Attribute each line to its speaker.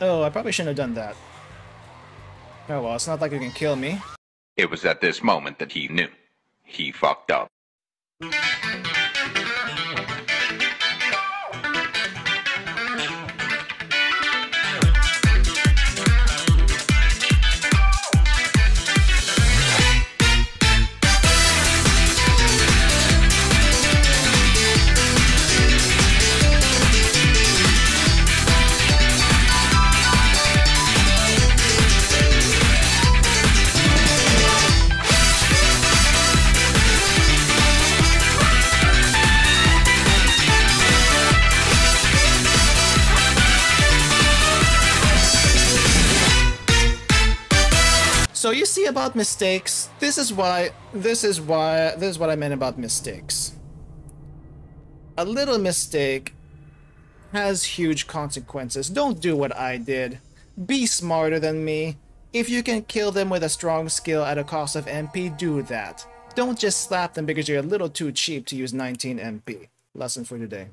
Speaker 1: Oh, I probably shouldn't have done that. Oh well, it's not like you can kill me.
Speaker 2: It was at this moment that he knew. He fucked up.
Speaker 1: So you see about mistakes, this is why, this is why, this is what I meant about mistakes. A little mistake has huge consequences. Don't do what I did. Be smarter than me. If you can kill them with a strong skill at a cost of MP, do that. Don't just slap them because you're a little too cheap to use 19 MP. Lesson for today.